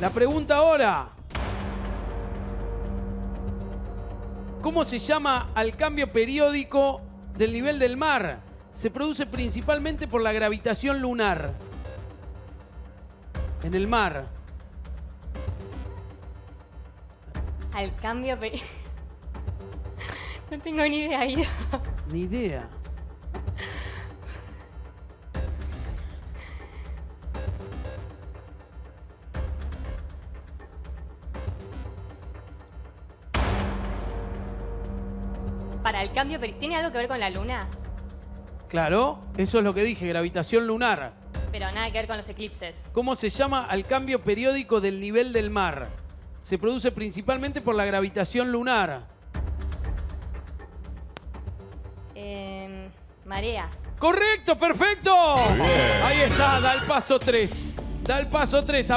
La pregunta ahora. ¿Cómo se llama al cambio periódico del nivel del mar? Se produce principalmente por la gravitación lunar. En el mar. Al cambio... pe- no tengo ni idea. Ni idea. Para el cambio... peri- ¿Tiene algo que ver con la luna? Claro, eso es lo que dije, gravitación lunar. Pero nada que ver con los eclipses. ¿Cómo se llama al cambio periódico del nivel del mar? Se produce principalmente por la gravitación lunar. Em, marea. Correcto, perfecto. Ahí está, da el paso 3. Da el paso 3.